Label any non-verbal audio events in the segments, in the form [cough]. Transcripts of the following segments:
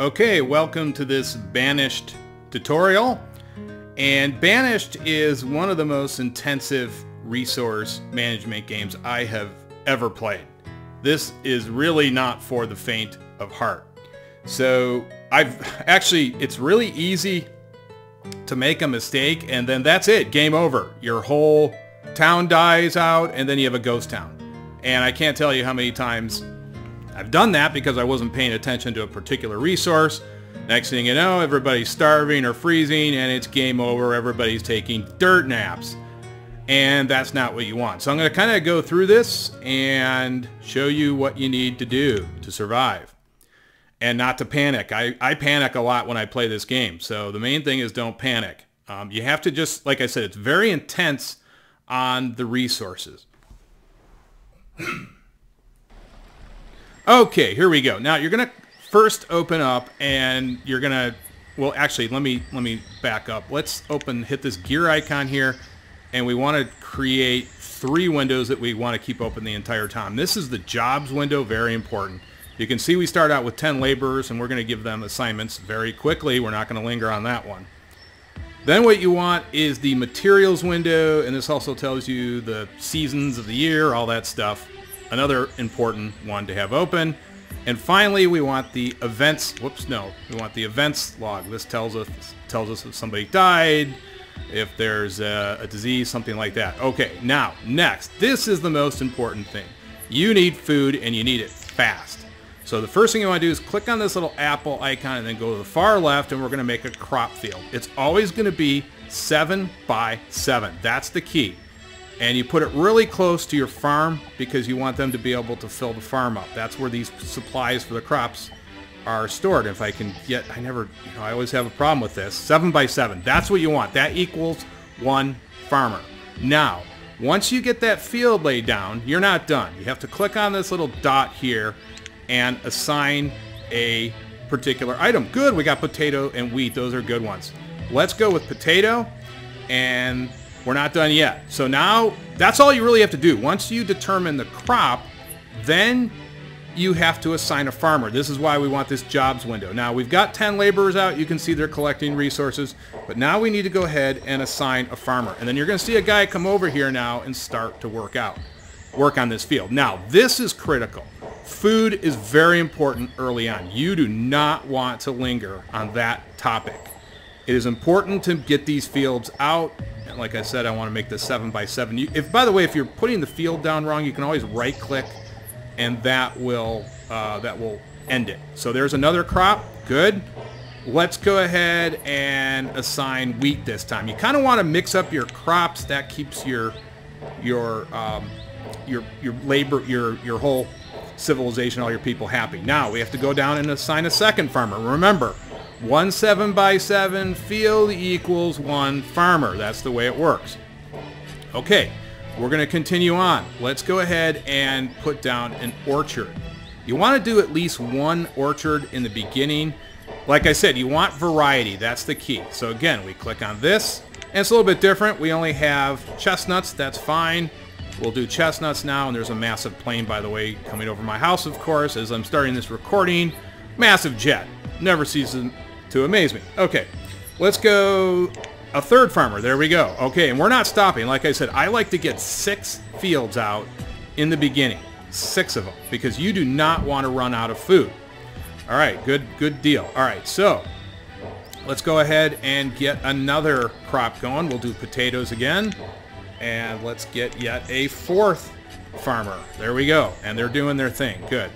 Okay, welcome to this Banished tutorial. And Banished is one of the most intensive resource management games I have ever played. This is really not for the faint of heart. So I've actually, it's really easy to make a mistake and then that's it, game over. Your whole town dies out and then you have a ghost town. And I can't tell you how many times I've done that because I wasn't paying attention to a particular resource. Next thing you know, everybody's starving or freezing and it's game over. Everybody's taking dirt naps. And that's not what you want. So I'm going to kind of go through this and show you what you need to do to survive. And not to panic. I, I panic a lot when I play this game. So the main thing is don't panic. Um, you have to just, like I said, it's very intense on the resources. Okay, here we go. Now you're gonna first open up and you're gonna, well actually let me, let me back up. Let's open, hit this gear icon here and we want to create three windows that we want to keep open the entire time. This is the jobs window, very important. You can see we start out with 10 laborers and we're going to give them assignments very quickly. We're not going to linger on that one. Then what you want is the materials window and this also tells you the seasons of the year, all that stuff another important one to have open. And finally, we want the events, whoops, no, we want the events log. This tells us tells us if somebody died, if there's a, a, disease, something like that. Okay, now, next, this is the most important thing. You need food and you need it fast. So the first thing you want to do is click on this little apple icon and then go to the far left and we're going to make a crop field. It's always going to be 7 by 7. That's the key and you put it really close to your farm because you want them to be able to fill the farm up. That's where these supplies for the crops are stored. If I can get, I never, you know, I always have a problem with this. Seven by seven, that's what you want. That equals one farmer. Now, once you get that field laid down, you're not done. You have to click on this little dot here and assign a particular item. Good, we got potato and wheat. Those are good ones. Let's go with potato and we're not done yet. So now that's all you really have to do. Once you determine the crop, then you have to assign a farmer. This is why we want this jobs window. Now we've got 10 laborers out. You can see they're collecting resources, but now we need to go ahead and assign a farmer. And then you're going to see a guy come over here now and start to work out, work on this field. Now this is critical. Food is very important early on. You do not want to linger on that topic. It is important to get these fields out like I said, I want to make this 7 by 7 you, If By the way, if you're putting the field down wrong, you can always right-click, and that will, uh, that will end it. So there's another crop. Good. Let's go ahead and assign wheat this time. You kind of want to mix up your crops. That keeps your your um, your your labor your your whole civilization, all your people happy. Now we have to go down and assign a second farmer. Remember, one 7 by 7 field equals one farmer. That's the way it works. Okay, we're going to continue on. Let's go ahead and put down an orchard. You want to do at least one orchard in the beginning. Like I said, you want variety. That's the key. So again, we click on this. And it's a little bit different. We only have chestnuts. That's fine. We'll do chestnuts now. And there's a massive plane, by the way, coming over my house, of course, as I'm starting this recording. Massive jet. Never ceases to amaze me. Okay, let's go a third farmer. There we go. Okay, and we're not stopping. Like I said, I like to get six fields out in the beginning. Six of them, because you do not want to run out of food. All right, good, good deal. All right, so let's go ahead and get another crop going. We'll do potatoes again. And let's get yet a fourth farmer. There we go. And they're doing their thing. Good.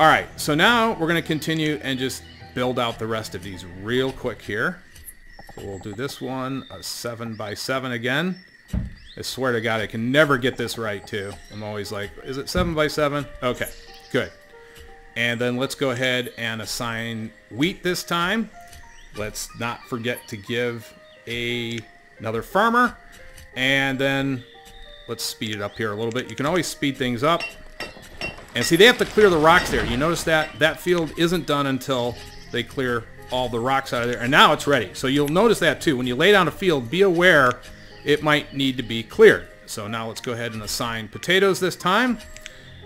All right, so now we're going to continue and just build out the rest of these real quick here. So we'll do this one, a 7 by 7 again. I swear to God, I can never get this right, too. I'm always like, is it 7 by 7? Okay, good. And then let's go ahead and assign wheat this time. Let's not forget to give a another farmer. And then let's speed it up here a little bit. You can always speed things up. And see, they have to clear the rocks there. You notice that that field isn't done until they clear all the rocks out of there. And now it's ready. So you'll notice that too. When you lay down a field, be aware it might need to be cleared. So now let's go ahead and assign potatoes this time.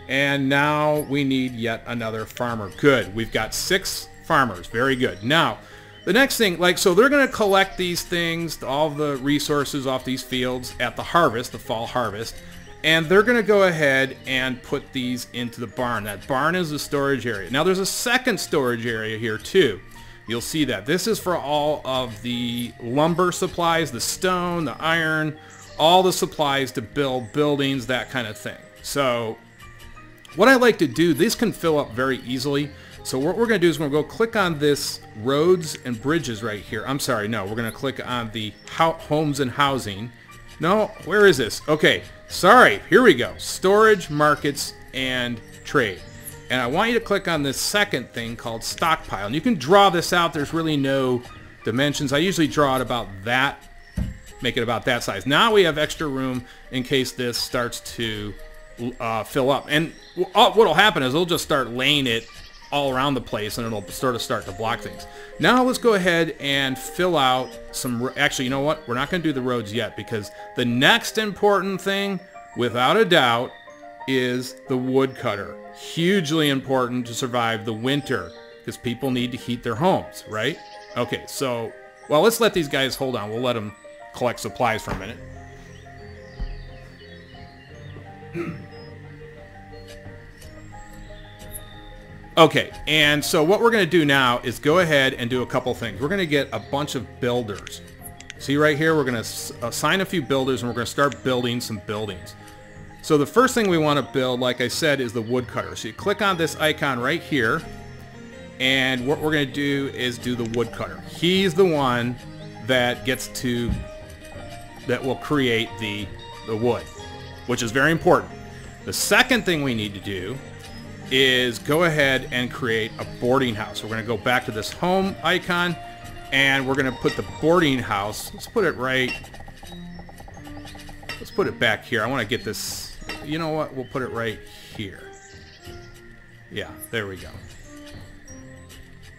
And now we need yet another farmer. Good. We've got six farmers. Very good. Now, the next thing, like, so they're going to collect these things, all the resources off these fields at the harvest, the fall harvest, and they're going to go ahead and put these into the barn. That barn is the storage area. Now, there's a second storage area here, too. You'll see that. This is for all of the lumber supplies, the stone, the iron, all the supplies to build buildings, that kind of thing. So what I like to do, these can fill up very easily. So what we're going to do is we're going to go click on this roads and bridges right here. I'm sorry, no, we're going to click on the homes and housing. No, where is this? Okay, sorry, here we go. Storage, markets, and trade. And I want you to click on this second thing called stockpile. And you can draw this out. There's really no dimensions. I usually draw it about that, make it about that size. Now we have extra room in case this starts to uh, fill up. And what will happen is they'll just start laying it all around the place and it'll sort of start to block things. Now let's go ahead and fill out some, actually, you know what? We're not going to do the roads yet because the next important thing, without a doubt, is the woodcutter hugely important to survive the winter because people need to heat their homes, right? Okay, so, well, let's let these guys, hold on, we'll let them collect supplies for a minute. [clears throat] Okay, and so what we're going to do now is go ahead and do a couple things. We're going to get a bunch of builders. See right here, we're going to assign a few builders and we're going to start building some buildings. So the first thing we want to build, like I said, is the woodcutter. So you click on this icon right here, and what we're going to do is do the woodcutter. He's the one that gets to, that will create the, the wood, which is very important. The second thing we need to do is go ahead and create a boarding house. We're going to go back to this home icon, and we're going to put the boarding house, let's put it right, let's put it back here. I want to get this you know what? We'll put it right here. Yeah, there we go.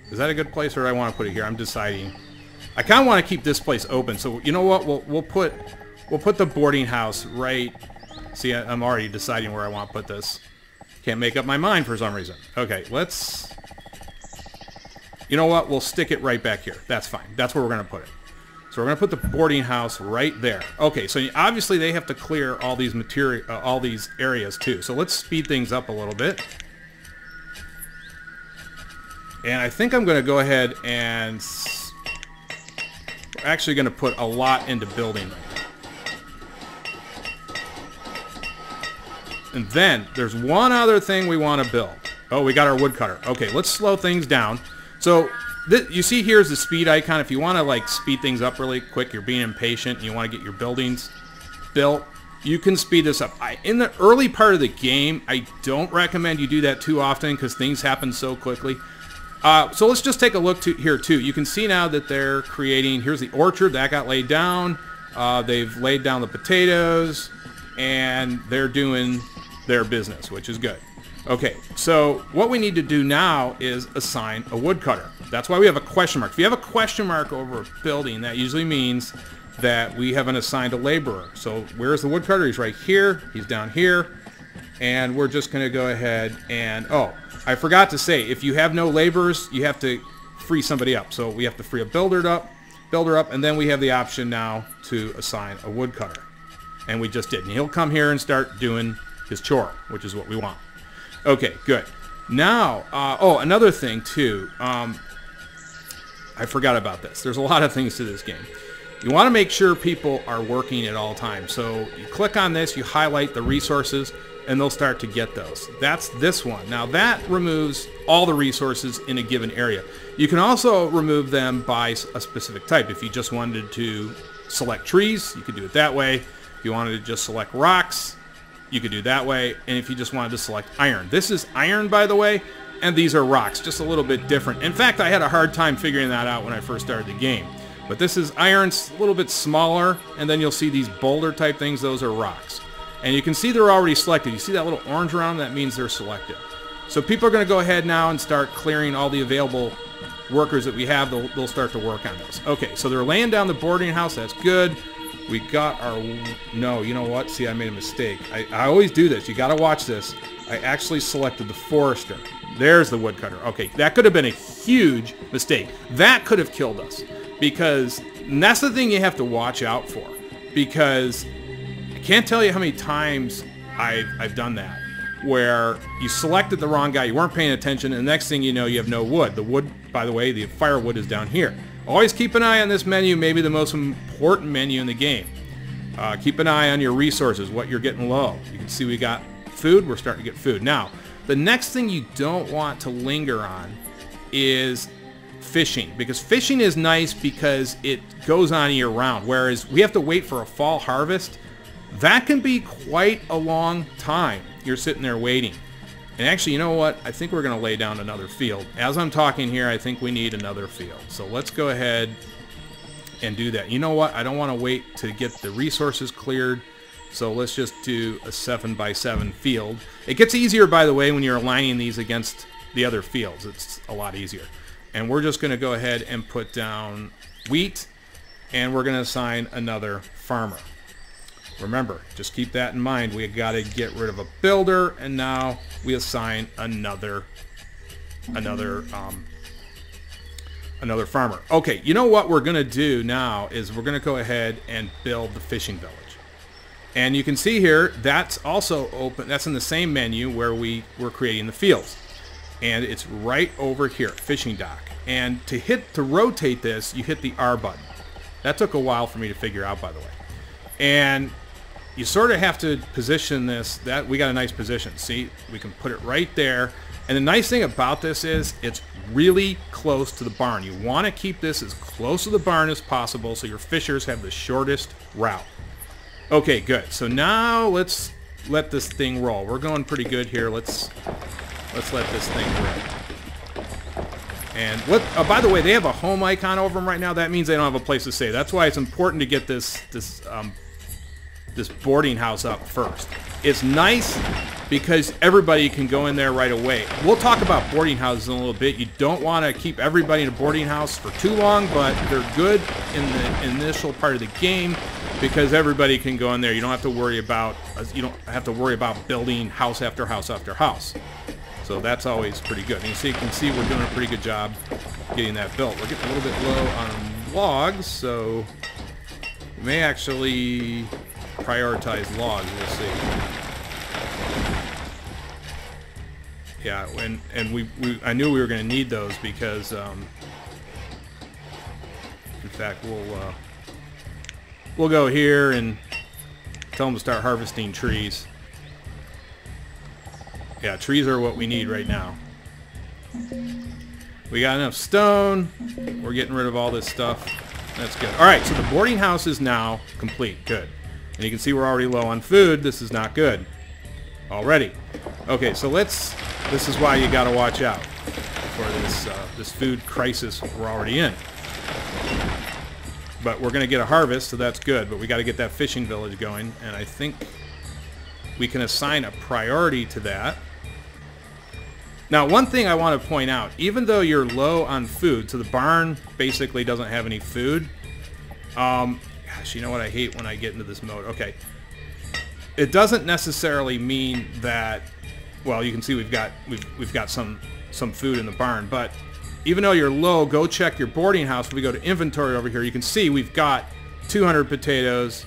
Is that a good place or do I want to put it here? I'm deciding. I kind of want to keep this place open. So you know what? We'll, we'll put we'll put the boarding house right. See, I'm already deciding where I want to put this. Can't make up my mind for some reason. Okay, let's... You know what? We'll stick it right back here. That's fine. That's where we're going to put it. So we're going to put the boarding house right there. Okay, so obviously they have to clear all these material, uh, all these areas too. So let's speed things up a little bit. And I think I'm going to go ahead and we're actually going to put a lot into building And then there's one other thing we want to build. Oh, we got our woodcutter. Okay, let's slow things down. So you see here's the speed icon. If you want to like speed things up really quick, you're being impatient, and you want to get your buildings built, you can speed this up. I, in the early part of the game, I don't recommend you do that too often because things happen so quickly. Uh, so let's just take a look to here too. You can see now that they're creating, here's the orchard, that got laid down. Uh, they've laid down the potatoes and they're doing their business, which is good. Okay, so what we need to do now is assign a woodcutter. That's why we have a question mark. If you have a question mark over a building, that usually means that we haven't assigned a laborer. So where's the woodcutter? He's right here. He's down here. And we're just going to go ahead and, oh, I forgot to say, if you have no laborers, you have to free somebody up. So we have to free a builder up, builder up, and then we have the option now to assign a woodcutter. And we just did. And he'll come here and start doing his chore, which is what we want. Okay, good. Now, uh, oh, another thing too. Um, I forgot about this. There's a lot of things to this game. You want to make sure people are working at all times. So you click on this, you highlight the resources, and they'll start to get those. That's this one. Now that removes all the resources in a given area. You can also remove them by a specific type. If you just wanted to select trees, you could do it that way. If you wanted to just select rocks, you could do that way. And if you just wanted to select iron. This is iron, by the way, and these are rocks, just a little bit different. In fact, I had a hard time figuring that out when I first started the game. But this is iron, a little bit smaller, and then you'll see these boulder type things, those are rocks. And you can see they're already selected. You see that little orange around? That means they're selected. So people are going to go ahead now and start clearing all the available workers that we have. They'll, they'll start to work on those. Okay, so they're laying down the boarding house. That's good. We got our... No, you know what? See, I made a mistake. I, I always do this. You got to watch this. I actually selected the forester. There's the woodcutter. Okay, that could have been a huge mistake. That could have killed us because that's the thing you have to watch out for because I can't tell you how many times I've, I've done that where you selected the wrong guy, you weren't paying attention, and the next thing you know, you have no wood. The wood, by the way, the firewood is down here. Always keep an eye on this menu, maybe the most important menu in the game. Uh, keep an eye on your resources, what you're getting low. You can see we got food, we're starting to get food. Now, the next thing you don't want to linger on is fishing because fishing is nice because it goes on year round whereas we have to wait for a fall harvest that can be quite a long time you're sitting there waiting and actually you know what I think we're gonna lay down another field as I'm talking here I think we need another field so let's go ahead and do that you know what I don't want to wait to get the resources cleared so let's just do a 7 by 7 field. It gets easier, by the way, when you're aligning these against the other fields. It's a lot easier. And we're just going to go ahead and put down wheat, and we're going to assign another farmer. Remember, just keep that in mind. We got to get rid of a builder, and now we assign another another um, another farmer. Okay, you know what we're going to do now is we're going to go ahead and build the fishing village. And you can see here, that's also open. That's in the same menu where we were creating the fields. And it's right over here, fishing dock. And to hit, to rotate this, you hit the R button. That took a while for me to figure out, by the way. And you sort of have to position this, that we got a nice position. See, we can put it right there. And the nice thing about this is it's really close to the barn. You want to keep this as close to the barn as possible so your fishers have the shortest route. Okay, good. So now let's let this thing roll. We're going pretty good here. Let's let's let this thing roll. And what? Oh, by the way, they have a home icon over them right now. That means they don't have a place to stay. That's why it's important to get this this um, this boarding house up first. It's nice because everybody can go in there right away. We'll talk about boarding houses in a little bit. You don't want to keep everybody in a boarding house for too long, but they're good in the initial part of the game because everybody can go in there. You don't have to worry about you don't have to worry about building house after house after house. So that's always pretty good. And you see, you can see we're doing a pretty good job getting that built. We're getting a little bit low on logs, so we may actually prioritize logs. We'll see. Yeah, when and we, we I knew we were going to need those because, um, in fact, we'll. Uh, we'll go here and tell them to start harvesting trees. Yeah, trees are what we need right now. We got enough stone. We're getting rid of all this stuff. That's good. All right, so the boarding house is now complete. Good. And you can see we're already low on food. This is not good. Already. Okay, so let's... This is why you got to watch out for this, uh, this food crisis we're already in. But we're to get a harvest, so that's good. But we got to get that fishing village going. And I think we can assign a priority to that. Now, one thing I want to point out, even though you're low on food, so the barn basically doesn't have any food. Um, gosh, you know what I hate when I get into this mode? Okay. It doesn't necessarily mean that, well, you can see we've got, we've, we've got some, some food in the barn, but even though you're low, go check your boarding house. If we go to inventory over here, you can see we've got 200 potatoes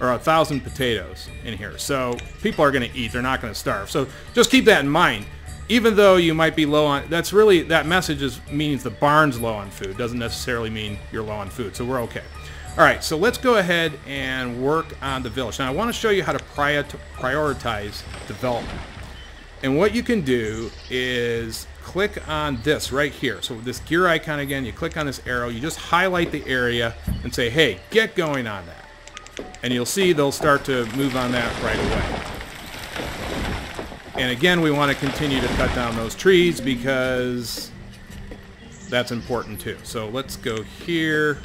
or a 1,000 potatoes in here. So people are going to eat. They're not going to starve. So just keep that in mind. Even though you might be low on, that's really, that message is, means the barn's low on food. Doesn't necessarily mean you're low on food. So we're okay. All right, so let's go ahead and work on the village. Now I want to show you how to prioritize development. And what you can do is click on this right here. So this gear icon again, you click on this arrow, you just highlight the area and say, hey, get going on that. And you'll see they'll start to move on that right away. And again, we want to continue to cut down those trees because that's important too. So let's go here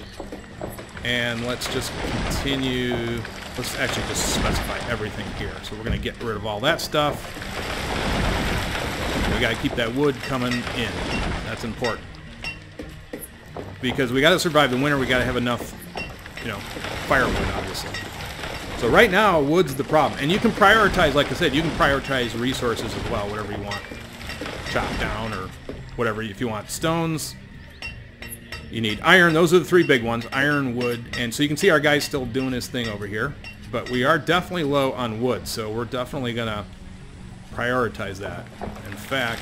and let's just continue. Let's actually just specify everything here. So we're going to get rid of all that stuff. We got to keep that wood coming in. That's important. Because we got to survive the winter, we got to have enough, you know, firewood, obviously. So right now, wood's the problem. And you can prioritize, like I said, you can prioritize resources as well, whatever you want. chop down or whatever. If you want stones, you need iron. Those are the three big ones, iron, wood. And so you can see our guy's still doing his thing over here. But we are definitely low on wood, so we're definitely going to prioritize that. In fact,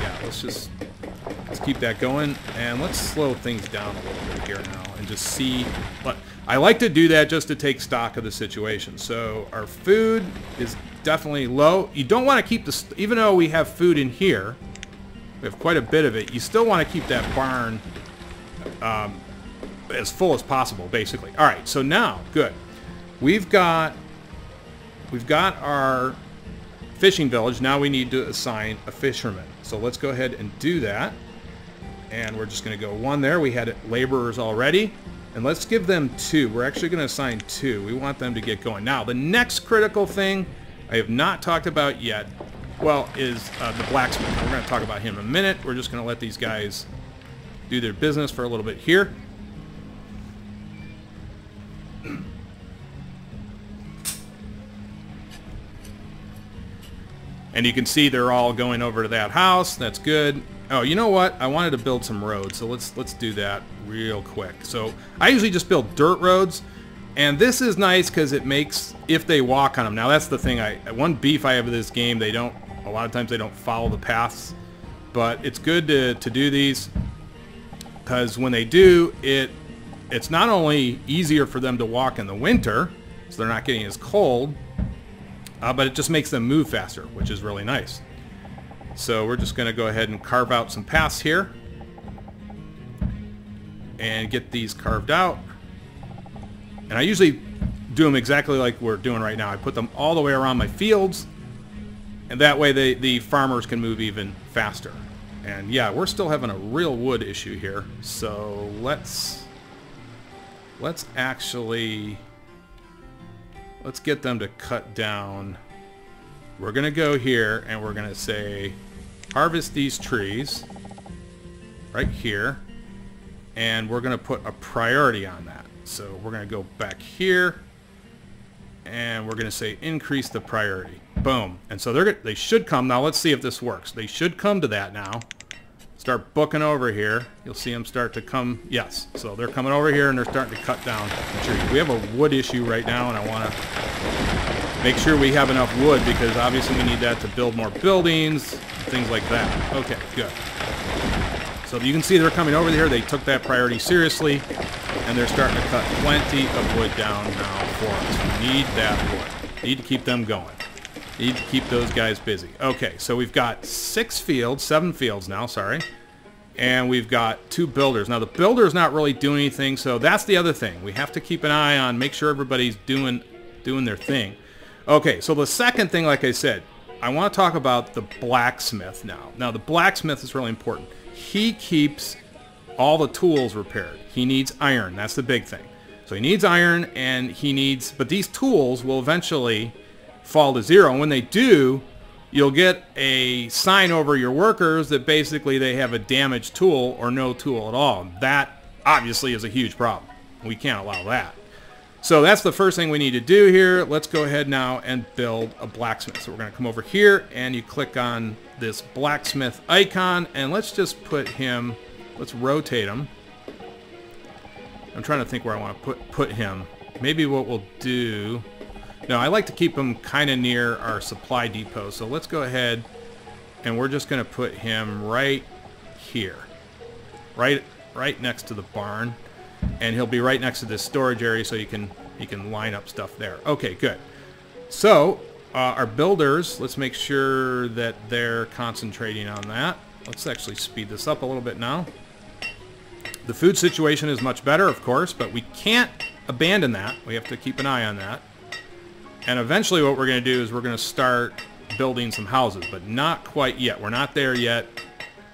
yeah, let's just let's keep that going. And let's slow things down a little bit here now and just see. But I like to do that just to take stock of the situation. So our food is definitely low. You don't want to keep this, even though we have food in here, we have quite a bit of it, you still want to keep that barn um, as full as possible, basically. All right, so now, good. We've got, we've got our fishing village. Now we need to assign a fisherman. So let's go ahead and do that. And we're just going to go one there. We had laborers already. And let's give them two. We're actually going to assign two. We want them to get going. Now, the next critical thing I have not talked about yet, well, is uh, the blacksmith. We're going to talk about him in a minute. We're just going to let these guys do their business for a little bit here. And you can see they're all going over to that house. That's good. Oh, you know what? I wanted to build some roads, so let's let's do that real quick. So I usually just build dirt roads, and this is nice because it makes if they walk on them. Now that's the thing. I one beef I have with this game. They don't a lot of times they don't follow the paths, but it's good to to do these because when they do, it it's not only easier for them to walk in the winter, so they're not getting as cold, uh, but it just makes them move faster, which is really nice. So we're just going to go ahead and carve out some paths here and get these carved out. And I usually do them exactly like we're doing right now. I put them all the way around my fields and that way they, the farmers can move even faster. And yeah, we're still having a real wood issue here. So let's let's actually let's get them to cut down. We're to go here and we're to say harvest these trees right here. And we're to put a priority on that. So we're to go back here and we're going to say increase the priority. Boom. And so they're they should come. Now let's see if this works. They should come to that now start booking over here, you'll see them start to come, yes. So they're coming over here and they're starting to cut down. We have a wood issue right now and I want to make sure we have enough wood because obviously we need that to build more buildings, things like that. Okay, good. So you can see they're coming over here. They took that priority seriously and they're starting to cut plenty of wood down now for us. We need that wood. Need to keep them going. Need to keep those guys busy. Okay, so we've got six fields, seven fields now, sorry. And we've got two builders. Now the builder's not really doing anything, so that's the other thing. We have to keep an eye on, make sure everybody's doing doing their thing. Okay, so the second thing, like I said, I want to talk about the blacksmith now. Now the blacksmith is really important. He keeps all the tools repaired. He needs iron. That's the big thing. So he needs iron and he needs, but these tools will eventually fall to zero. And when they do, you'll get a sign over your workers that basically they have a damaged tool or no tool at all. That obviously is a huge problem. We can't allow that. So that's the first thing we need to do here. Let's go ahead now and build a blacksmith. So we're going to come over here and you click on this blacksmith icon and let's just put him, let's rotate him. I'm trying to think where I want to put, put him. Maybe what we'll do no, I like to keep him kind of near our supply depot. So let's go ahead and we're just going to put him right here. Right right next to the barn. And he'll be right next to this storage area so you can you can line up stuff there. Okay, good. So uh, our builders, let's make sure that they're concentrating on that. Let's actually speed this up a little bit now. The food situation is much better, of course, but we can't abandon that. We have to keep an eye on that. And eventually what we're going to do is we're going to start building some houses, but not quite yet. We're not there yet.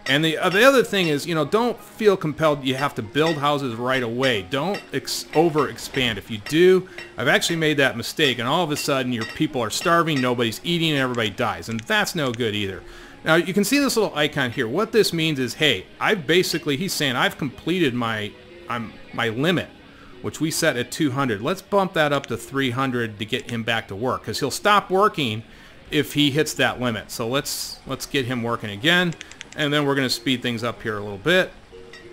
And the, uh, the other thing is, you know, don't feel compelled you have to build houses right away. Don't ex over expand. If you do, I've actually made that mistake, and all of a sudden your people are starving, nobody's eating, and everybody dies. And that's no good either. Now, you can see this little icon here. What this means is, hey, I've basically, he's saying I've completed my, I'm, my limit which we set at 200. Let's bump that up to 300 to get him back to work because he'll stop working if he hits that limit. So let's let's get him working again, and then we're going to speed things up here a little bit.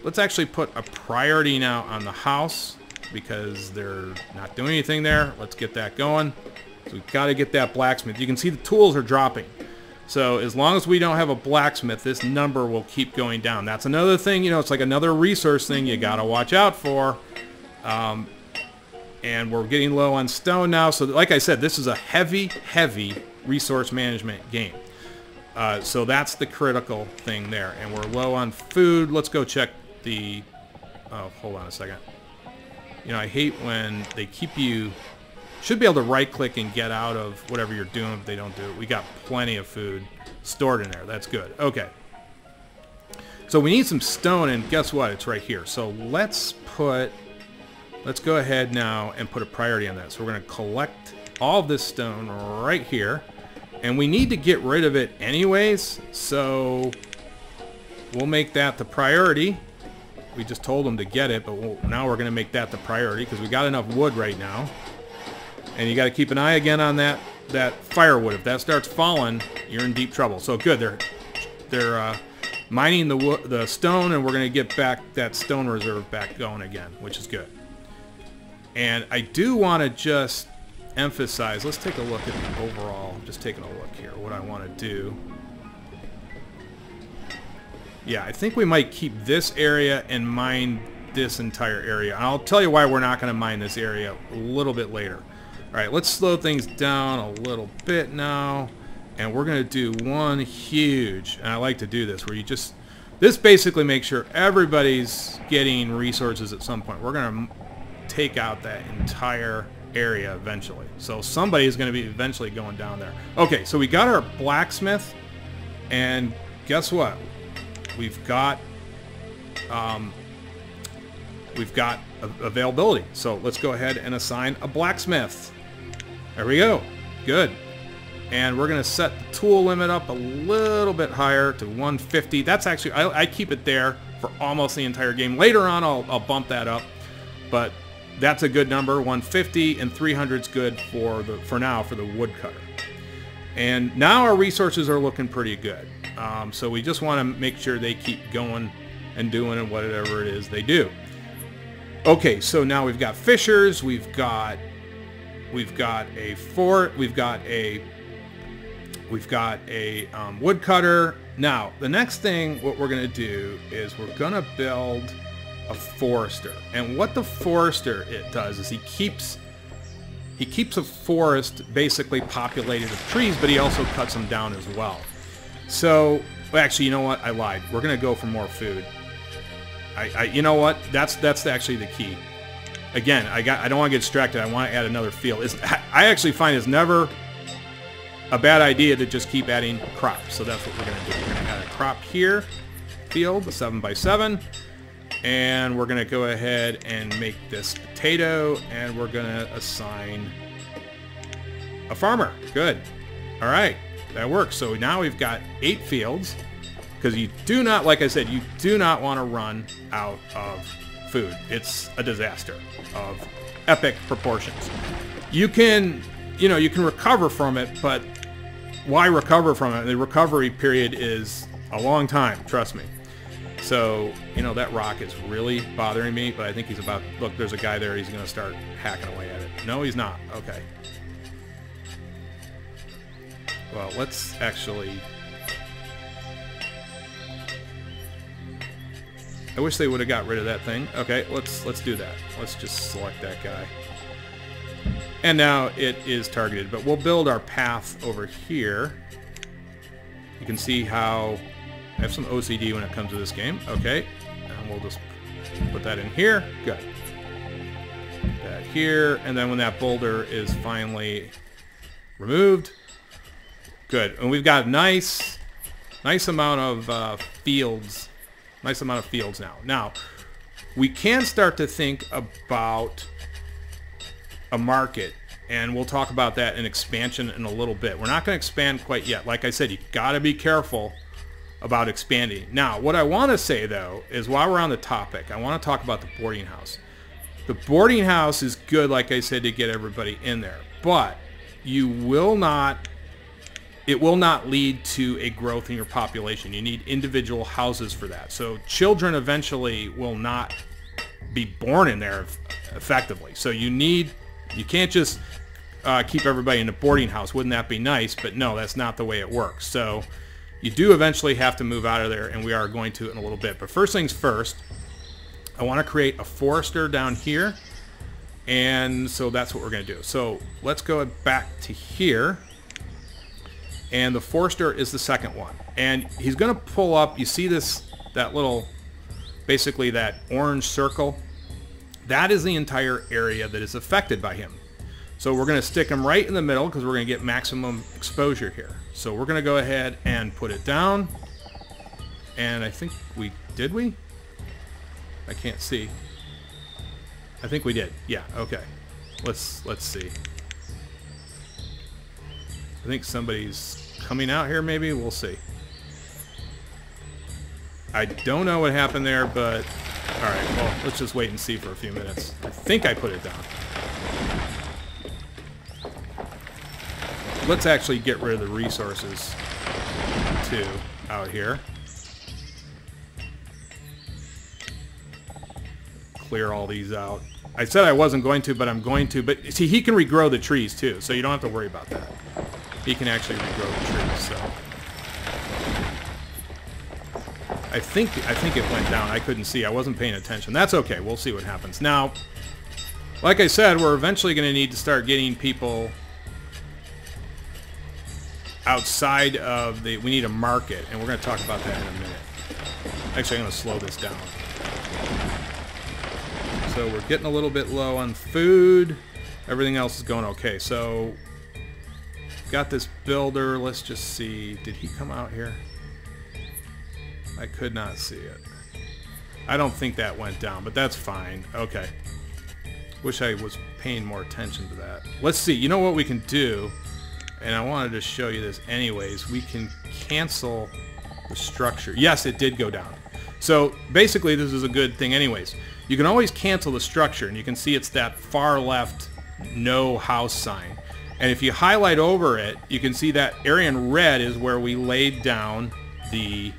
Let's actually put a priority now on the house because they're not doing anything there. Let's get that going. So we've got to get that blacksmith. You can see the tools are dropping. So as long as we don't have a blacksmith, this number will keep going down. That's another thing, you know, it's like another resource thing you got to watch out for. Um, and we're getting low on stone now. So like I said, this is a heavy, heavy resource management game. Uh, so that's the critical thing there. And we're low on food. Let's go check the... Oh, hold on a second. You know, I hate when they keep you should be able to right click and get out of whatever you're doing if they don't do it. We got plenty of food stored in there. That's good. Okay. So we need some stone and guess what? It's right here. So let's put, let's go ahead now and put a priority on that. So we're going to collect all this stone right here. And we need to get rid of it anyways. So we'll make that the priority. We just told them to get it, but we'll, now we're going to make that the priority because we got enough wood right now. And you got to keep an eye again on that that firewood. If that starts falling, you're in deep trouble. So good, they're they're uh, mining the the stone, and we're going to get back that stone reserve back going again, which is good. And I do want to just emphasize. Let's take a look at the overall. Just taking a look here. What I want to do. Yeah, I think we might keep this area and mine this entire area. And I'll tell you why we're not going to mine this area a little bit later. All right, let's slow things down a little bit now. And we're going to do one huge, and I like to do this, where you just, this basically makes sure everybody's getting resources at some point. We're going to take out that entire area eventually. So somebody is going to be eventually going down there. Okay, so we got our blacksmith, and guess what? We've got, um, we've got availability. So let's go ahead and assign a blacksmith. There we go. Good. And we're going to set the tool limit up a little bit higher to 150. That's actually, I, I keep it there for almost the entire game. Later on, I'll, I'll bump that up. But that's a good number. 150 and 300 is good for the for now for the woodcutter. And now our resources are looking pretty good. Um, so we just want to make sure they keep going and doing whatever it is they do. Okay, so now we've got fishers, we've got We've got a fort. We've got a we've got a um, woodcutter. Now, the next thing, what we're going to do is we're going to build a forester. And what the forester it does is he keeps he keeps a forest basically populated with trees, but he also cuts them down as well. So, actually, you know what? I lied. We're to go for more food. I, I, you know what? That's that's actually the key again, I got I don't want to get distracted. I want to add another field. It's, I actually find it's never a bad idea to just keep adding crops. So that's what we're to do. We're to add a crop here, field, 7 by 7 And we're going to go ahead and make this potato, and we're going to assign a farmer. Good. All right, that works. So now we've got eight fields, because you do not, like I said, you do not want to run out of food. It's a disaster of epic proportions. You can, you know, you can recover from it, but why recover from it? The recovery period is a long time, trust me. So, you know, that rock is really bothering me, but I think he's about, look, there's a guy there, he's going to start hacking away at it. No, he's not. Okay. Well, let's actually I wish they would have got rid of that thing. Okay, let's let's do that. Let's just select that guy. And now it is targeted, but we'll build our path over here. You can see how I have some OCD when it comes to this game. Okay, and we'll just put that in here. Good. That here, and then when that boulder is finally removed, good. And we've got nice, nice amount of uh, fields Nice amount of fields now. Now, we can start to think about a market and we'll talk about that in expansion in a little bit. We're not going to expand quite yet. Like I said, you got to be careful about expanding. Now, what I want to say though is while we're on the topic, I want to talk about the boarding house. The boarding house is good, like I said, to get everybody in there, but you will not it will not lead to a growth in your population. You need individual houses for that. So children eventually will not be born in there effectively. So you need, you can't just uh, keep everybody in a boarding house. Wouldn't that be nice? But no, that's not the way it works. So you do eventually have to move out of there, and we are going to in a little bit. But first things first, I want to create a forester down here. And so that's what we're going to do. So let's go back to here and the Forester is the second one. And he's going to pull up, you see this, that little, basically that orange circle? That is the entire area that is affected by him. So we're going to stick him right in the middle because we're going to get maximum exposure here. So we're going to go ahead and put it down. And I think we, did we? I can't see. I think we did. Yeah, okay. Let's, let's see. I think somebody's coming out here maybe. We'll see. I don't know what happened there, but... Alright, well, let's just wait and see for a few minutes. I think I put it down. Let's actually get rid of the resources, too, out here. Clear all these out. I said I wasn't going to, but I'm going to. But see, he can regrow the trees, too, so you don't have to worry about that he can actually regrow the trees, so. I think I think it went down. I couldn't see. I wasn't paying attention. That's okay. We'll see what happens. Now, like I said, we're eventually going to need to start getting people outside of the... We need a market, and we're going to talk about that in a minute. Actually, I'm going to slow this down. So we're getting a little bit low on food. Everything else is going okay. So Got this builder. Let's just see. Did he come out here? I could not see it. I don't think that went down, but that's fine. Okay. Wish I was paying more attention to that. Let's see. You know what we can do? And I wanted to show you this anyways. We can cancel the structure. Yes, it did go down. So basically this is a good thing anyways. You can always cancel the structure and you can see it's that far left no house sign. And if you highlight over it, you can see that area in red is where we laid down the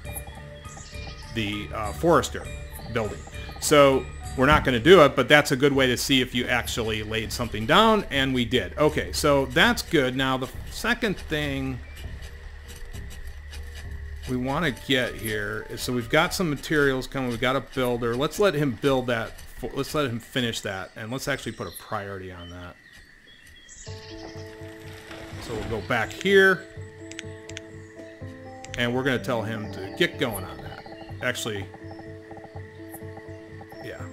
the uh, Forester building. So we're not going to do it, but that's a good way to see if you actually laid something down, and we did. Okay, so that's good. Now the second thing we want to get here is, so we've got some materials coming, we've got a builder. Let's let him build that, let's let him finish that, and let's actually put a priority on that. So we'll go back here. And we're going to tell him to get going on that. Actually,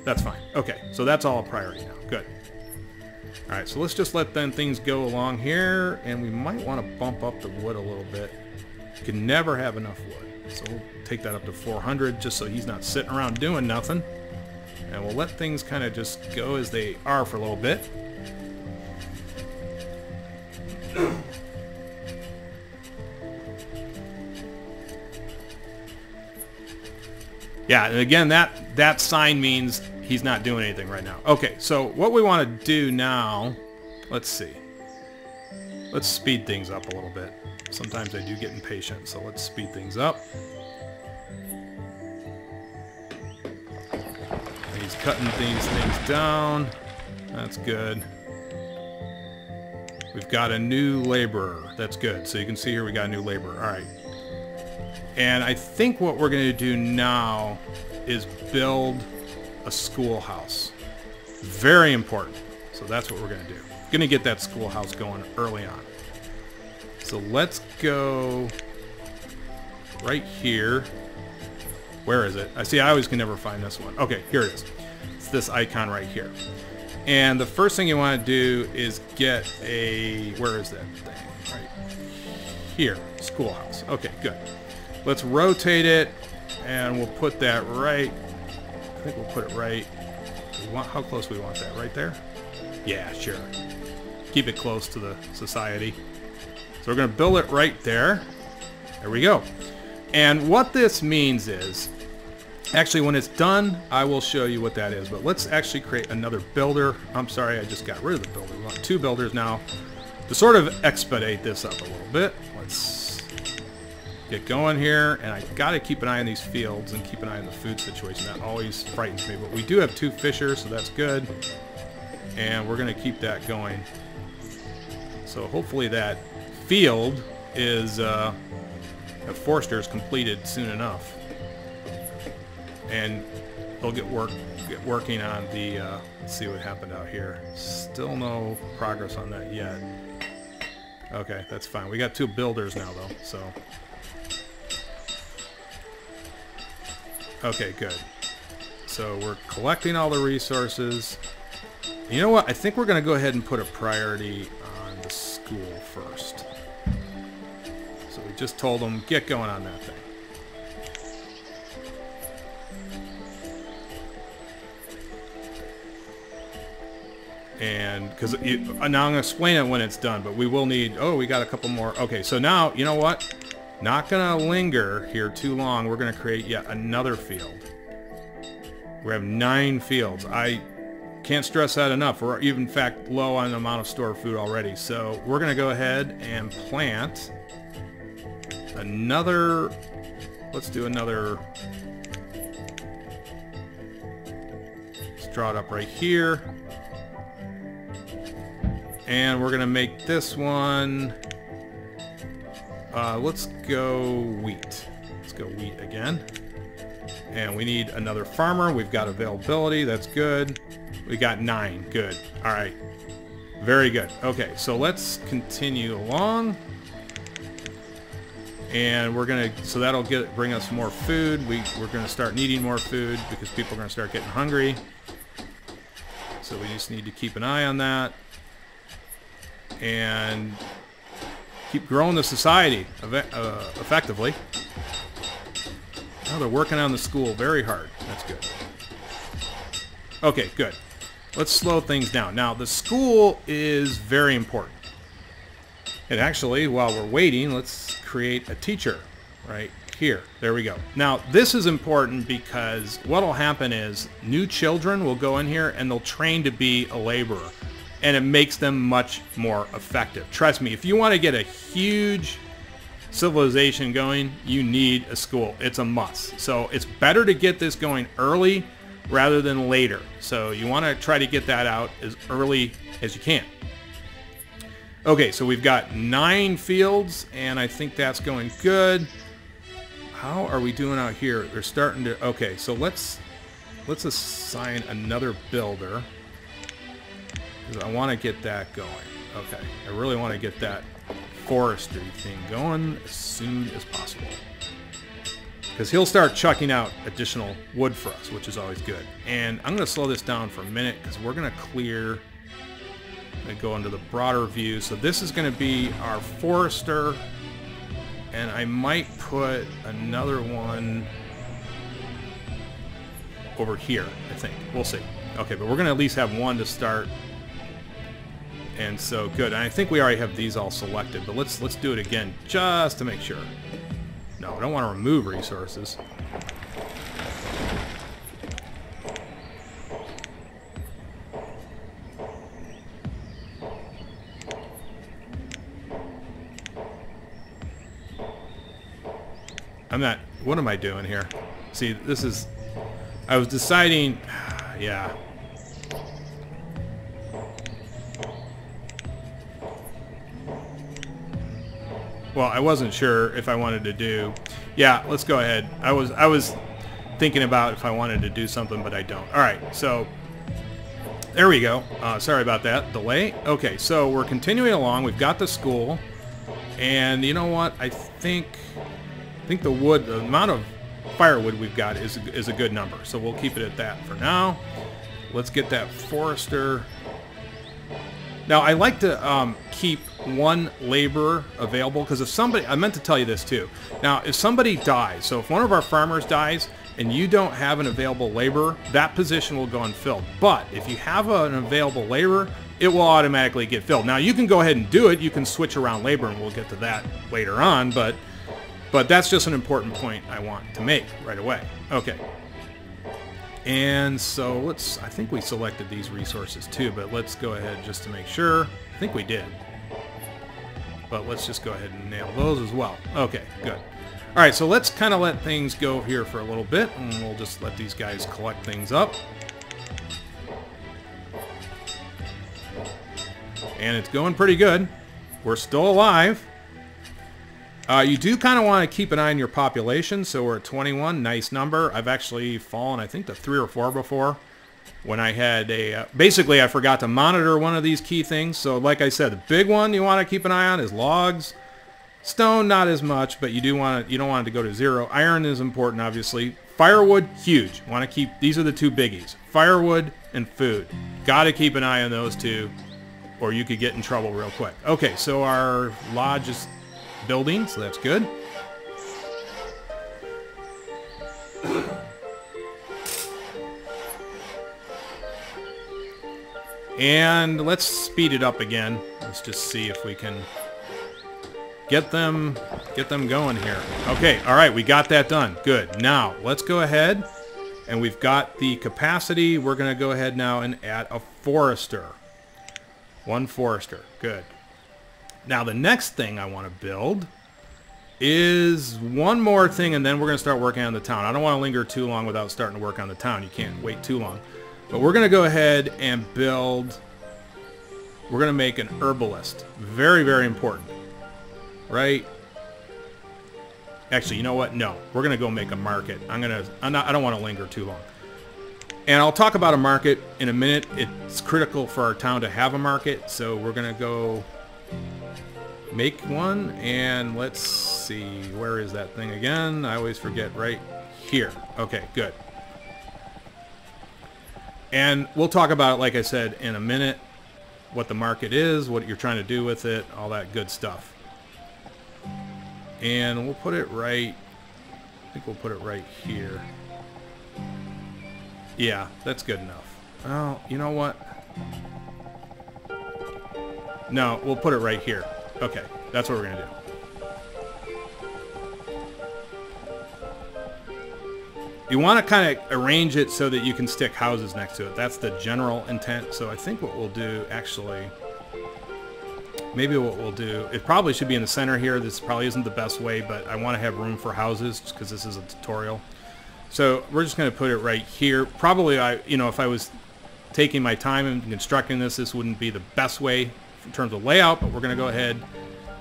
that's fine. Okay, so that's all a priority now. Good. All right, so let's just let then things go along here, and we might want to bump up the wood a little bit. You can never have enough wood, so we'll take that up to 400 just so he's not sitting around doing nothing. And we'll let things kind of just go as they are for a little bit. Yeah, and again, that, that sign means he's not doing anything right now. Okay, so what we want to do now, let's see. Let's speed things up a little bit. Sometimes I do get impatient, so let's speed things up. he's cutting these things down. That's good. We've got a new laborer. That's good. So you can see here we got a new laborer. All right. And I think what we're going to do now is build a schoolhouse. Very important. So that's what we're going to do. Going to get that schoolhouse going early on. So let's go right here. Where is it? I see I always can never find this one. Okay, here it is. It's this icon right here. And the first thing you want to do is get a... Where is that thing? Right here. Schoolhouse. Okay, good. Let's rotate it, and we'll put that right. I think we'll put it right. Want, how close we want that? Right there? Yeah, sure. Keep it close to the society. So we're going to build it right there. There we go. And what this means is, actually when it's done, I will show you what that is. But let's actually create another builder. I'm sorry, I just got rid of the builder. We want two builders now to sort of expedite this up a little bit. Let's get going here, and I got to keep an eye on these fields and keep an eye on the food situation. That always frightens me, but we do have two fishers, so that's good. And we're going to keep that going. So hopefully that field is, uh, the Forester is completed soon enough. And they'll get work get working on the, uh, let's see what happened out here. Still no progress on that yet. Okay, that's fine. We got two builders now, though, so... Okay, good. So we're collecting all the resources. You know what? I think we're going to go ahead and put a priority on the school first. So we just told them, get going on that thing. and because uh, now I'm gonna explain it when it's done but we will need oh we got a couple more okay so now you know what not gonna linger here too long. We're gonna create yet another field. We have nine fields. I can't stress that enough. We're even in fact low on the amount of store food already. So we're gonna go ahead and plant another let's do another let's draw it up right here. And we're going to make this one... Uh, let's go wheat. Let's go wheat again. And we need another farmer. We've got availability. That's good. We got nine. Good. All right. Very good. Okay, so let's continue along. And we're going to, so that'll get bring us more food. We, we're going to start needing more food because people are going to start getting hungry. So we just need to keep an eye on that and keep growing the society uh, effectively. Oh, they're working on the school very hard. That's good. Okay, good. Let's slow things down. Now, the school is very important. And actually, while we're waiting, let's create a teacher right here. There we go. Now, this is important because what will happen is new children will go in here and they'll train to be a laborer and it makes them much more effective. Trust me, if you want to get a huge civilization going, you need a school. It's a must. So it's better to get this going early rather than later. So you want to try to get that out as early as you can. Okay, so we've got nine fields, and I think that's going good. How are we doing out here? They're starting to... Okay, so let's let's assign another builder. I want to get that going. Okay, I really want to get that forestry thing going as soon as possible. Because he'll start chucking out additional wood for us, which is always good. And I'm going to slow this down for a minute because we're going to clear and go into the broader view. So this is going to be our forester. And I might put another one over here, I think. We'll see. Okay, but we're going to at least have one to start and so good. And I think we already have these all selected, but let's let's do it again just to make sure. No, I don't want to remove resources. I'm not, what am I doing here? See, this is, I was deciding, [sighs] yeah, well, I wasn't sure if I wanted to do. Yeah, let's go ahead. I was I was thinking about if I wanted to do something, but I don't. All right, so there we go. Uh, sorry about that delay. Okay, so we're continuing along. We've got the school, and you know what? I think I think the wood, the amount of firewood we've got is is a good number. So we'll keep it at that for now. Let's get that forester now, I like to um, keep one laborer available because if somebody, I meant to tell you this too. Now, if somebody dies, so if one of our farmers dies and you don't have an available laborer, that position will go unfilled. But if you have an available laborer, it will automatically get filled. Now, you can go ahead and do it. You can switch around labor, and we'll get to that later on. But, but that's just an important point I want to make right away. Okay. And so let's, I think we selected these resources too, but let's go ahead just to make sure. I think we did. But let's just go ahead and nail those as well. Okay, good. All right, so let's kind of let things go here for a little bit, and we'll just let these guys collect things up. And it's going pretty good. We're still alive. Uh, you do kind of want to keep an eye on your population, so we're at 21, nice number. I've actually fallen, I think, to 3 or 4 before when I had a... Uh, basically, I forgot to monitor one of these key things, so like I said, the big one you want to keep an eye on is logs. Stone, not as much, but you do want to, you don't want it to go to zero. Iron is important, obviously. Firewood, huge. Want to keep, these are the two biggies. Firewood and food. Got to keep an eye on those two, or you could get in trouble real quick. Okay, so our lodge is building, so that's good. And let's speed it up again. Let's just see if we can get them get them going here. Okay, all right, we got that done. Good. Now, let's go ahead and we've got the capacity. We're going to go ahead now and add a forester. One forester. Good. Now, the next thing I want to build is one more thing, and then we're going to start working on the town. I don't want to linger too long without starting to work on the town. You can't wait too long. But we're going to go ahead and build... We're going to make an herbalist. Very, very important right? Actually, you know what? No, we're gonna go make a market. I'm gonna. I'm not. I don't want to linger too long. And I'll talk about a market in a minute. It's critical for our town to have a market, so we're gonna go make one. And let's see, where is that thing again? I always forget. Right here. Okay, good. And we'll talk about like I said, in a minute. What the market is, what you're trying to do with it, all that good stuff. And we'll put it right, I think we'll put it right here. Yeah, that's good enough. Oh, you know what? No, we'll put it right here. Okay, that's what we're going to do. You want to kind of arrange it so that you can stick houses next to it. That's the general intent. So I think what we'll do actually maybe what we'll do, it probably should be in the center here. This probably isn't the best way, but I want to have room for houses because this is a tutorial. So we're just going to put it right here. Probably, I, you know, if I was taking my time and constructing this, this wouldn't be the best way in terms of layout, but we're going to go ahead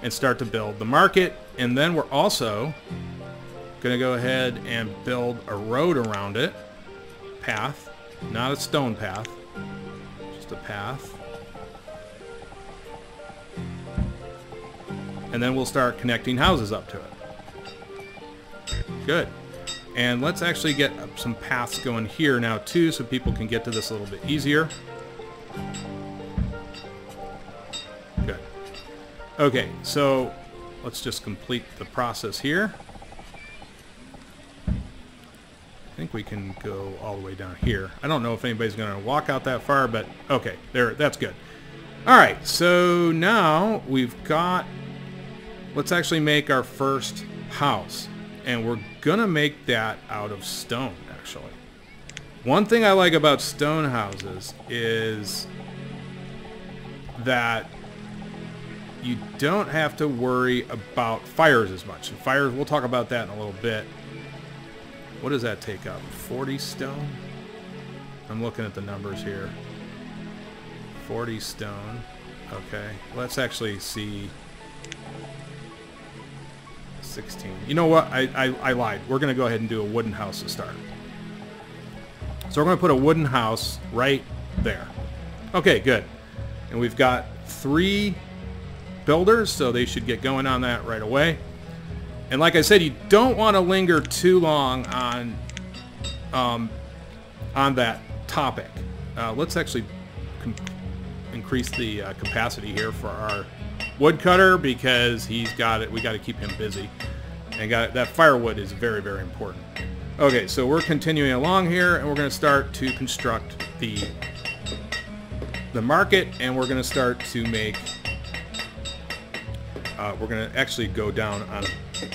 and start to build the market. And then we're also to go ahead and build a road around it. Path, not a stone path, just a path. and then we'll start connecting houses up to it. Good. And let's actually get some paths going here now too so people can get to this a little bit easier. Good. Okay, so let's just complete the process here. Think we can go all the way down here. I don't know if anybody's going to walk out that far, but okay, there, that's good. All right, so now we've got let's actually make our first house. And we're going to make that out of stone, actually. One thing I like about stone houses is that you don't have to worry about fires as much. And fires, we'll talk about that in a little bit. What does that take up? 40 stone? I'm looking at the numbers here. 40 stone. Okay. Let's actually see 16. You know what? I, I, I lied. We're going to go ahead and do a wooden house to start. So we're going to put a wooden house right there. Okay, good. And we've got three builders, so they should get going on that right away. And like I said, you don't want to linger too long on um, on that topic. Uh, let's actually increase the uh, capacity here for our woodcutter because he's got it. We got to keep him busy. And got that firewood is very, very important. Okay, so we're continuing along here, and we're going to start to construct the the market, and we're going to start to make. Uh, we're going to actually go down on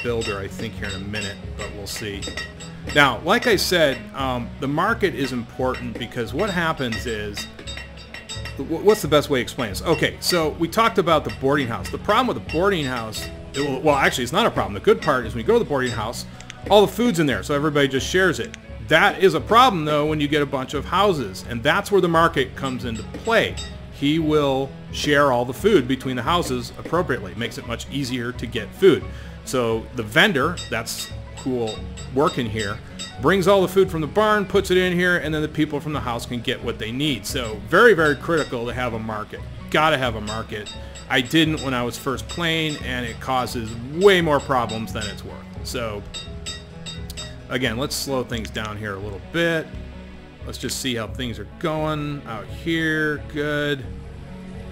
builder, I think, here in a minute, but we'll see. Now, like I said, um, the market is important because what happens is what's the best way to explain this? Okay, so we talked about the boarding house. The problem with the boarding house will, well, actually, it's not a problem. The good part is when you go to the boarding house, all the food's in there, so everybody just shares it. That is a problem, though, when you get a bunch of houses, and that's where the market comes into play. He will share all the food between the houses appropriately. Makes it much easier to get food. So the vendor, that's who will work in here, brings all the food from the barn, puts it in here, and then the people from the house can get what they need. So very, very critical to have a market. Gotta have a market. I didn't when I was first playing, and it causes way more problems than it's worth. So again, let's slow things down here a little bit. Let's just see how things are going out here. Good.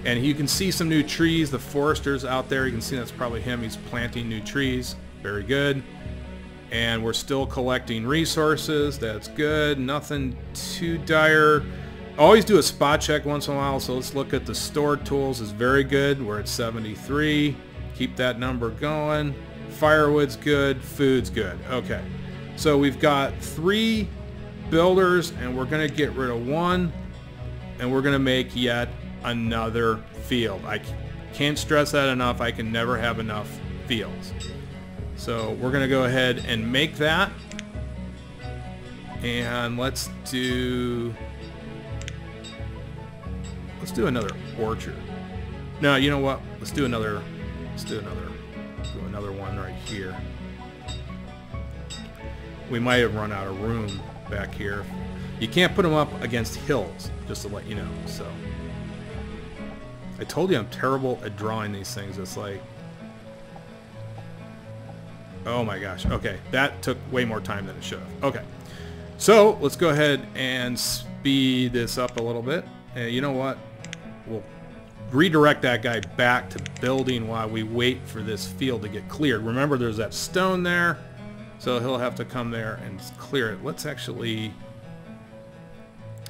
And you can see some new trees. The forester's out there. You can see that's probably him. He's planting new trees. Very good. And we're still collecting resources. That's good. Nothing too dire. Always do a spot check once in a while. So let's look at the store tools. is very good. We're at 73. Keep that number going. Firewood's good. Food's good. Okay. So we've got three builders and we're going to get rid of one and we're going to make yet another field. I can't stress that enough. I can never have enough fields. So we're going to go ahead and make that. And let's do... Let's do another orchard. No, you know what? Let's do another... Let's do another... Do another one right here. We might have run out of room back here. You can't put them up against hills, just to let you know, so... I told you I'm terrible at drawing these things. It's like... Oh my gosh. Okay, that took way more time than it should have. Okay. So, let's go ahead and speed this up a little bit. And you know what? We'll redirect that guy back to building while we wait for this field to get cleared. Remember, there's that stone there. So he'll have to come there and clear it. Let's actually...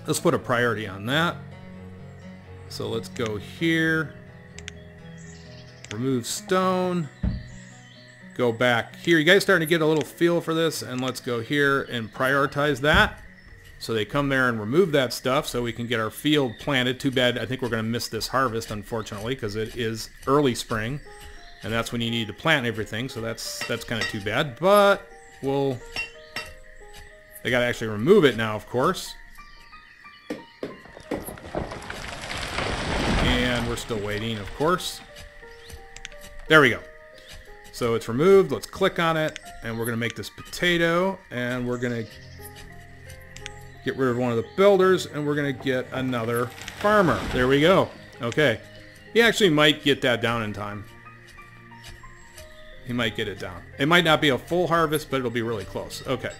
Let's put a priority on that. So let's go here. Remove stone. Go back here. You guys starting to get a little feel for this. And let's go here and prioritize that. So they come there and remove that stuff so we can get our field planted. Too bad I think we're going to miss this harvest, unfortunately, because it is early spring. And that's when you need to plant everything. So that's that's kind of too bad. But we'll... They got to actually remove it now, of course. We're still waiting, of course. There we go. So it's removed. Let's click on it. And we're going to make this potato. And we're going to get rid of one of the builders. And we're going to get another farmer. There we go. Okay. He actually might get that down in time. He might get it down. It might not be a full harvest, but it'll be really close. Okay.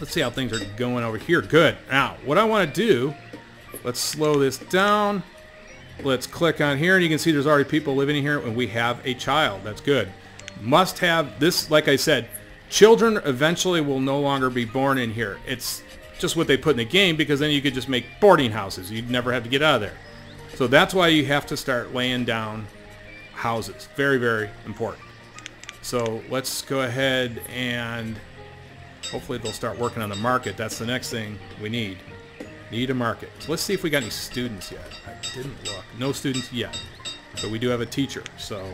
Let's see how things are going over here. Good. Now, what I want to do, let's slow this down. Let's click on here and you can see there's already people living in here and we have a child. That's good. Must have this, like I said, children eventually will no longer be born in here. It's just what they put in the game because then you could just make boarding houses. You'd never have to get out of there. So that's why you have to start laying down houses. Very, very important. So let's go ahead and hopefully they'll start working on the market. That's the next thing we need. Need a market. Let's see if we got any students yet. I didn't look. No students yet. But we do have a teacher, so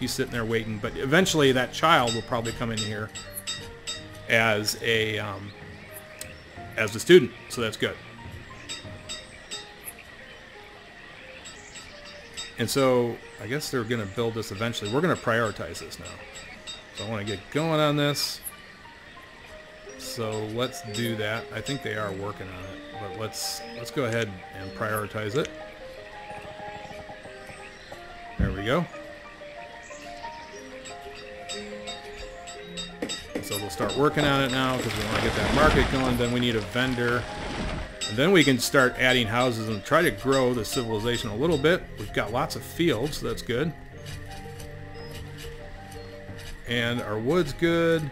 he's sitting there waiting. But eventually that child will probably come in here as a um, as a student, so that's good. And so I guess they're going to build this eventually. We're going to prioritize this now. So I want to get going on this. So let's do that. I think they are working on it, but let's let's go ahead and prioritize it. There we go. So we'll start working on it now because we want to get that market going. Then we need a vendor. And then we can start adding houses and try to grow the civilization a little bit. We've got lots of fields, so that's good. And our wood's good.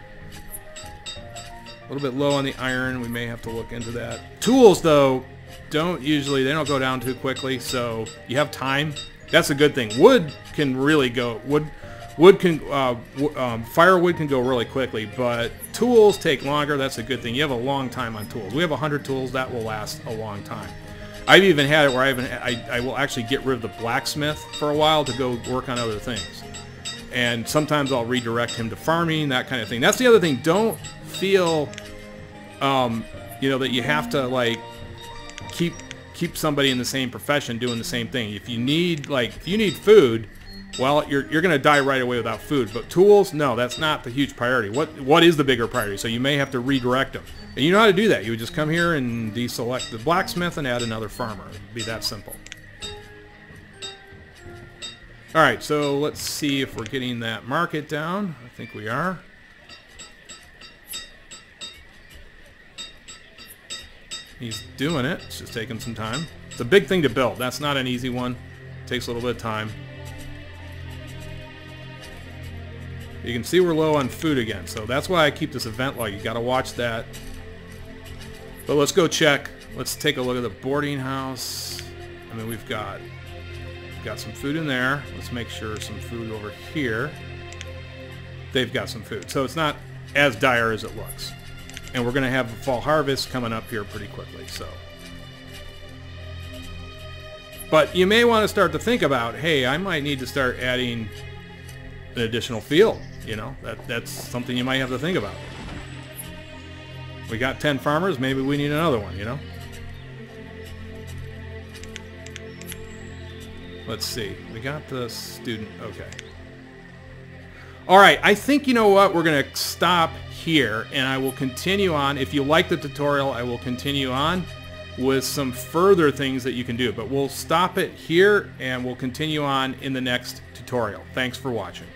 A little bit low on the iron. We may have to look into that. Tools, though, don't usually, they don't go down too quickly, so you have time. That's a good thing. Wood can really go, wood wood can, uh, um, firewood can go really quickly, but tools take longer. That's a good thing. You have a long time on tools. We have 100 tools. That will last a long time. I've even had it where I, even, I, I will actually get rid of the blacksmith for a while to go work on other things. and sometimes I'll redirect him to farming, that kind of thing. That's the other thing. Don't feel, um, you know, that you have to like keep keep somebody in the same profession doing the same thing. If you need like if you need food, well, you're you're gonna die right away without food. But tools, no, that's not the huge priority. What what is the bigger priority? So you may have to redirect them. And you know how to do that. You would just come here and deselect the blacksmith and add another farmer. It'd be that simple. All right, so let's see if we're getting that market down. I think we are. He's doing it. It's just taking some time. It's a big thing to build. That's not an easy one. It takes a little bit of time. You can see we're low on food again, so that's why I keep this event log. You got to watch that. But let's go check. Let's take a look at the boarding house. I mean, we've got we've got some food in there. Let's make sure some food over here. They've got some food, so it's not as dire as it looks. And we're going to have a fall harvest coming up here pretty quickly, so. But you may want to start to think about, hey, I might need to start adding an additional field. You know, that that's something you might have to think about. We got 10 farmers, maybe we need another one, you know? Let's see. We got the student. Okay. All right. I think, you know what? We're going to stop here and I will continue on. If you like the tutorial, I will continue on with some further things that you can do. But we'll stop it here and we'll continue on in the next tutorial. Thanks for watching.